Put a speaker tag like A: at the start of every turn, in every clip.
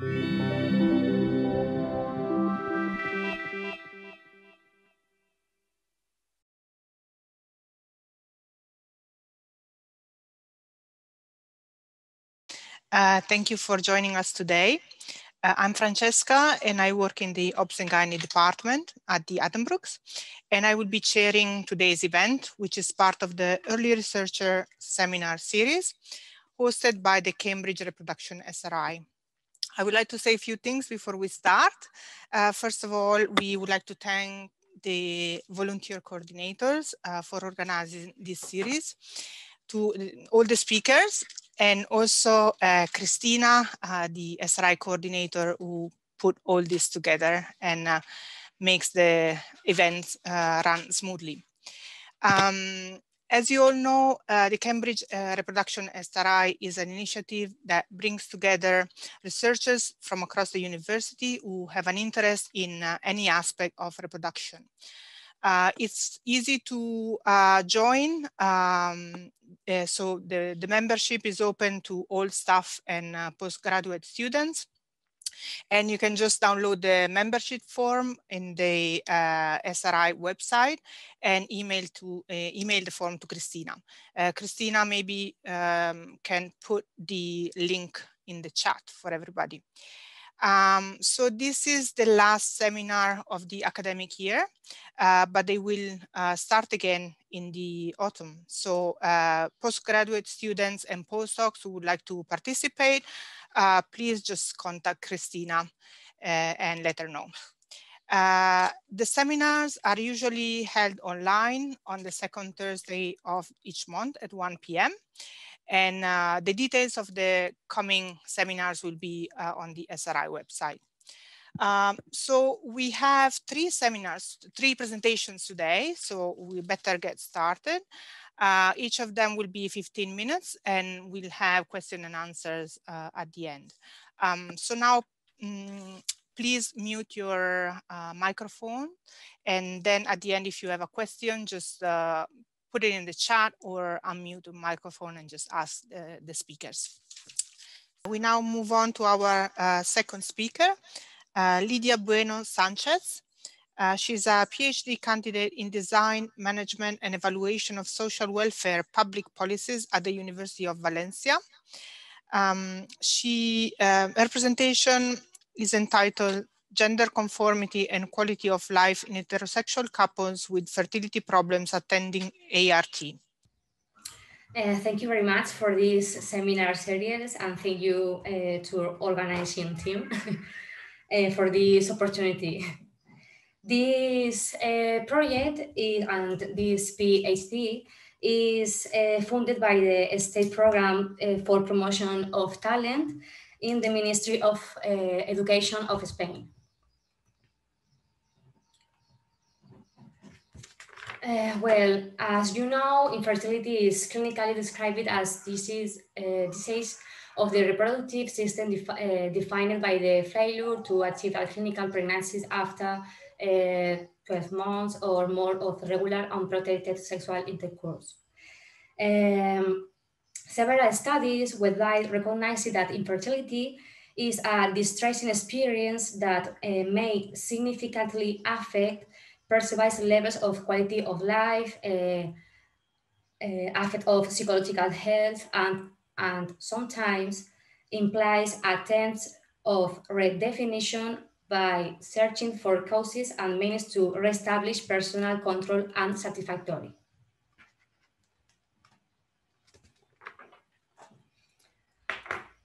A: Uh, thank you for joining us today. Uh, I'm Francesca and I work in the Obs department at the Addenbrooke's. And I will be chairing today's event, which is part of the Early Researcher Seminar Series hosted by the Cambridge Reproduction SRI. I would like to say a few things before we start. Uh, first of all, we would like to thank the volunteer coordinators uh, for organizing this series, to all the speakers, and also uh, Christina, uh, the SRI coordinator who put all this together and uh, makes the events uh, run smoothly. Um, as you all know, uh, the Cambridge uh, Reproduction SRI is an initiative that brings together researchers from across the university who have an interest in uh, any aspect of reproduction. Uh, it's easy to uh, join. Um, uh, so the, the membership is open to all staff and postgraduate students. And you can just download the membership form in the uh, SRI website and email to uh, email the form to Christina. Uh, Christina maybe um, can put the link in the chat for everybody. Um, so this is the last seminar of the academic year, uh, but they will uh, start again in the autumn. So uh, postgraduate students and postdocs who would like to participate uh, please just contact Christina uh, and let her know. Uh, the seminars are usually held online on the second Thursday of each month at 1 p.m. And uh, the details of the coming seminars will be uh, on the SRI website. Um, so we have three seminars, three presentations today, so we better get started. Uh, each of them will be 15 minutes and we'll have question and answers uh, at the end. Um, so now, um, please mute your uh, microphone. And then at the end, if you have a question, just uh, put it in the chat or unmute the microphone and just ask the speakers. We now move on to our uh, second speaker, uh, Lidia Bueno Sanchez. Uh, she's a PhD candidate in design, management, and evaluation of social welfare public policies at the University of Valencia. Um, she, uh, her presentation is entitled Gender Conformity and Quality of Life in Heterosexual Couples with Fertility Problems Attending ART.
B: Uh, thank you very much for this seminar series and thank you uh, to our organizing team uh, for this opportunity. This uh, project is, and this PhD is uh, funded by the state program uh, for promotion of talent in the Ministry of uh, Education of Spain. Uh, well, as you know, infertility is clinically described as disease, uh, disease of the reproductive system defi defined by the failure to achieve a clinical pregnancy after 12 months or more of regular unprotected sexual intercourse. Um, several studies worldwide recognize that infertility is a distressing experience that uh, may significantly affect perceived levels of quality of life, uh, uh, affect of psychological health, and, and sometimes implies attempts of redefinition by searching for causes and means to reestablish personal control and satisfactory.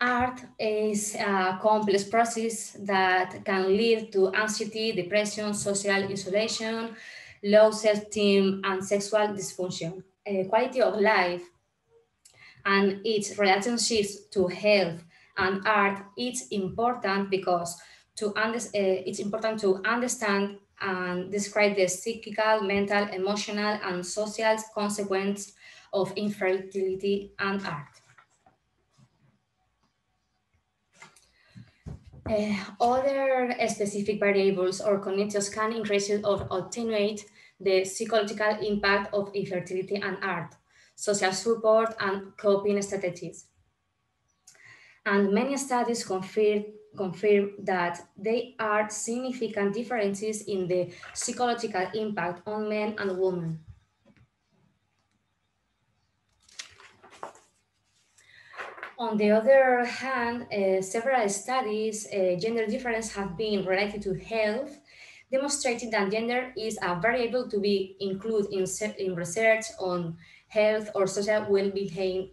B: ART is a complex process that can lead to anxiety, depression, social isolation, low self-esteem, and sexual dysfunction. Uh, quality of life and its relationships to health and ART is important because to uh, it's important to understand and describe the psychical, mental, emotional, and social consequence of infertility and ART. Uh, other specific variables or connections can increase or attenuate the psychological impact of infertility and ART, social support, and coping strategies. And many studies confirm confirm that there are significant differences in the psychological impact on men and women. On the other hand, uh, several studies, uh, gender difference have been related to health, demonstrating that gender is a variable to be included in, in research on health or social well-being.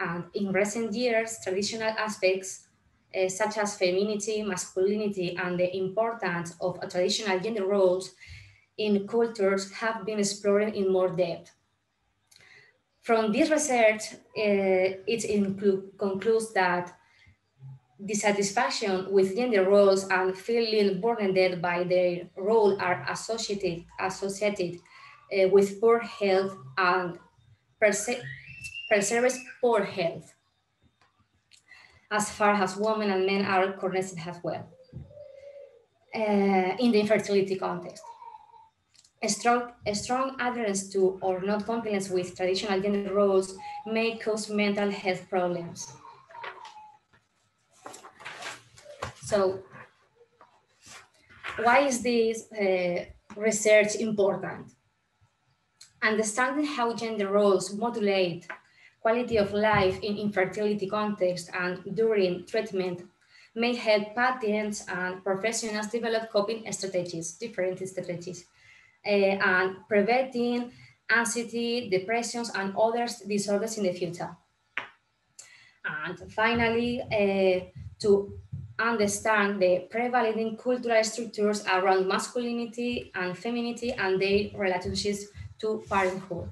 B: And in recent years, traditional aspects uh, such as femininity, masculinity, and the importance of traditional gender roles in cultures have been explored in more depth. From this research, uh, it concludes that dissatisfaction with gender roles and feeling burdened by their role are associated, associated uh, with poor health and perse preserves poor health as far as women and men are connected as well uh, in the infertility context. A strong, a strong adherence to or not compliance with traditional gender roles may cause mental health problems. So why is this uh, research important? Understanding how gender roles modulate quality of life in infertility context and during treatment may help patients and professionals develop coping strategies, different strategies, uh, and preventing anxiety, depressions, and other disorders in the future. And finally, uh, to understand the prevailing cultural structures around masculinity and femininity and their relationships to parenthood.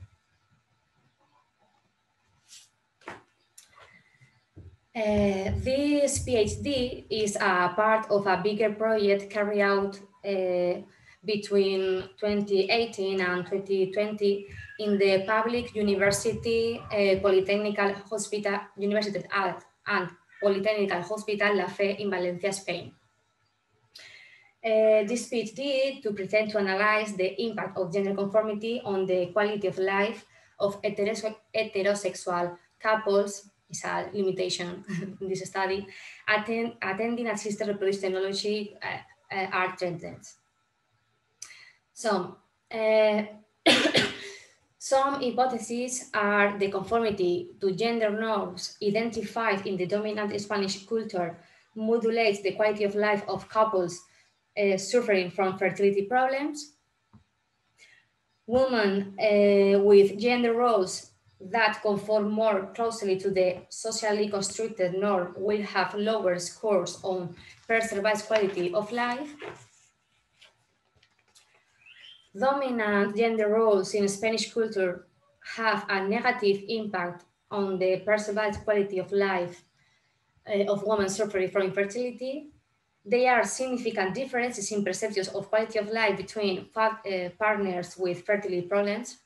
B: Uh, this PhD is a part of a bigger project carried out uh, between 2018 and 2020 in the public university uh, Polytechnical Hospital, University at, and Polytechnical Hospital La Fe in Valencia, Spain. Uh, this PhD to pretend to analyze the impact of gender conformity on the quality of life of heterosexual couples is a limitation in this study, attend, attending assisted reproductive technology uh, uh, are trends. So, uh, some hypotheses are the conformity to gender norms identified in the dominant Spanish culture modulates the quality of life of couples uh, suffering from fertility problems. Women uh, with gender roles that conform more closely to the socially constructed norm will have lower scores on perceived quality of life. Dominant gender roles in Spanish culture have a negative impact on the perceived quality of life uh, of women suffering from infertility. There are significant differences in perceptions of quality of life between uh, partners with fertility problems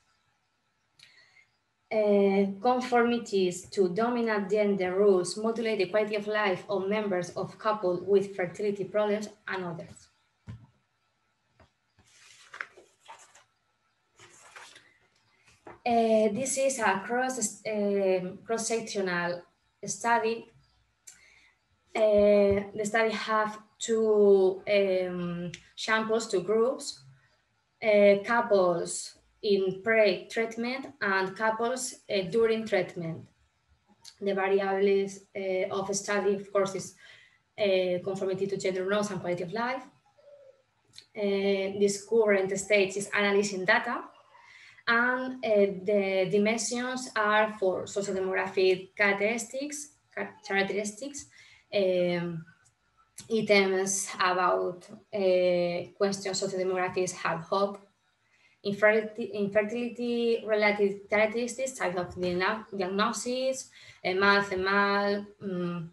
B: uh, conformities to dominant gender rules modulate the quality of life of members of couples with fertility problems and others. Uh, this is a cross, uh, cross-sectional study. Uh, the study have two um, samples, two groups, uh, couples in pre-treatment and couples uh, during treatment. The variables uh, of study, of course, is uh, conformity to gender norms and quality of life. Uh, this current stage is analyzing data and uh, the dimensions are for social demographic characteristics, characteristics um, items about uh, questions the demographics have hope infertility, related characteristics, type of diagnosis, mal, mal, um,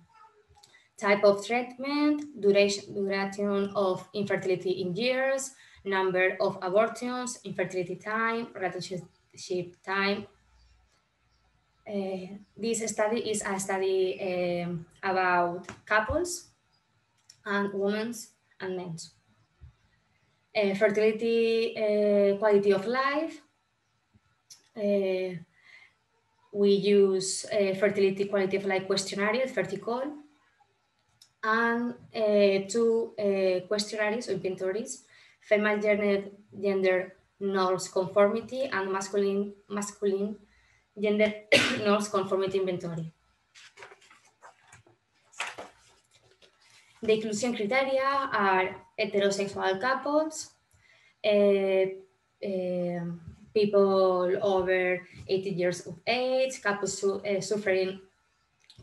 B: type of treatment, duration, duration of infertility in years, number of abortions, infertility time, relationship time. Uh, this study is a study um, about couples and women and men uh, fertility uh, quality of life. Uh, we use fertility quality of life questionnaire, FertiQoL, and two questionnaires or inventories, female gender, gender norms conformity and masculine, masculine gender norms conformity inventory. The inclusion criteria are heterosexual couples, uh, uh, people over 80 years of age, couples su uh, suffering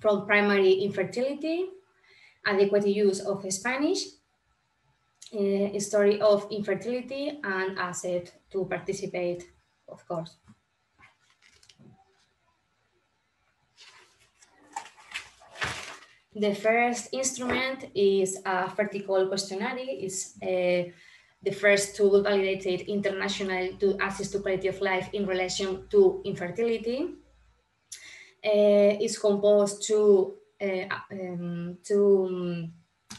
B: from primary infertility, adequate use of Spanish, uh, history of infertility, and asset to participate, of course. The first instrument is a FertiQoL questionnaire. It's uh, the first tool validated internationally to access to quality of life in relation to infertility. Uh, it's composed to uh, um, two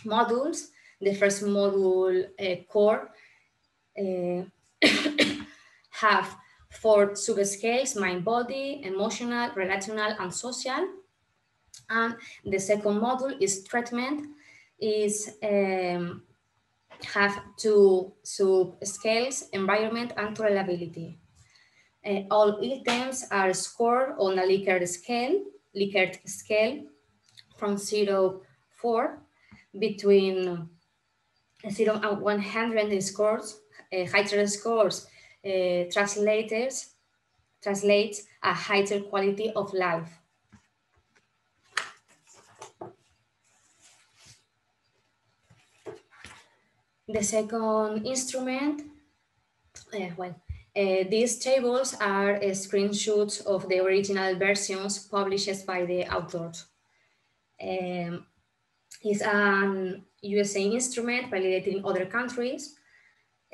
B: modules. The first module, uh, core, uh, have four subscales, mind, body, emotional, relational, and social. And the second module is treatment, is um, have two subscales, environment and tolerability. Uh, all items are scored on a Likert scale, Likert scale from zero four between zero and 100 scores, uh, higher scores uh, translators, translates a higher quality of life. The second instrument, uh, well, uh, these tables are screenshots of the original versions published by the authors. Um, it's an USA instrument validated in other countries.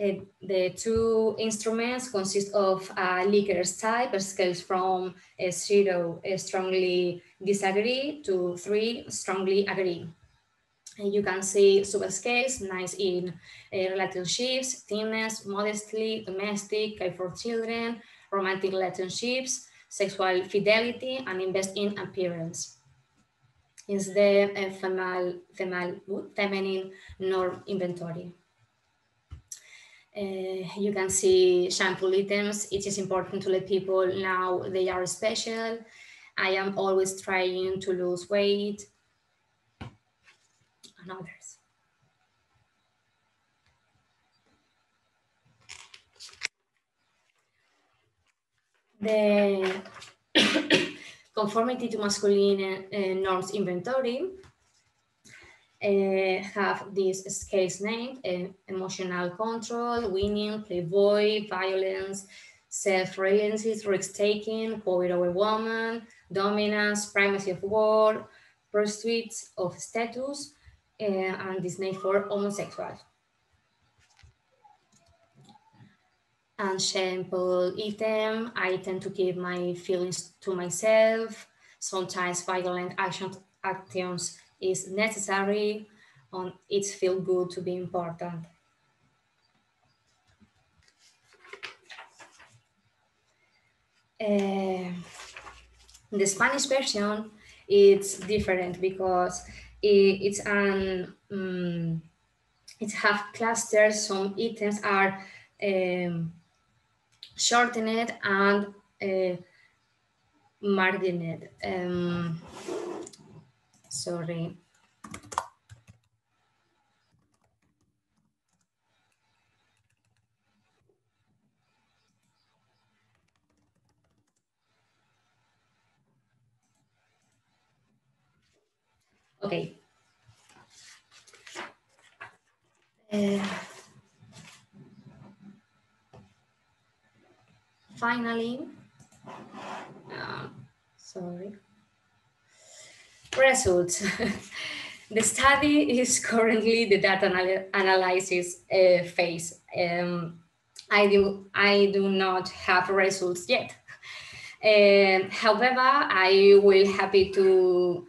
B: Uh, the two instruments consist of a Likert type, scales from zero, strongly disagree, to three, strongly agree. You can see subscales, nice in uh, relationships, thinness, modestly, domestic, care for children, romantic relationships, sexual fidelity, and invest in appearance. Is the female, female, feminine norm inventory. Uh, you can see shampoo items. It is important to let people know they are special. I am always trying to lose weight and others. The conformity to masculine uh, norms inventory uh, have these scales named uh, emotional control, winning, playboy, violence, self-reliance, risk-taking, power over woman, dominance, primacy of war, pursuits of status, and Disney for homosexuals. And shameful item, I tend to keep my feelings to myself. Sometimes violent action, actions is necessary and it feels good to be important. Uh, the Spanish version, it's different because it's an um, it have clusters. Some items are um, shortened and uh, margined. Um, sorry. Okay. Uh, finally, uh, sorry, results. the study is currently the data anal analysis uh, phase. Um, I do I do not have results yet. Uh, however, I will happy to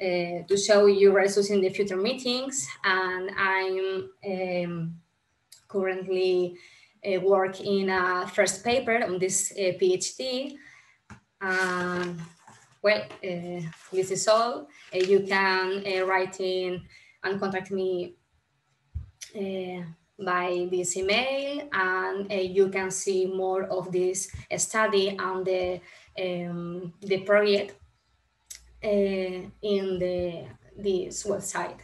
B: uh, to show you results in the future meetings. And I'm um, currently work in a first paper on this uh, PhD. Um, well, uh, this is all. Uh, you can uh, write in and contact me uh, by this email and uh, you can see more of this study and the, um, the project uh, in the, this website.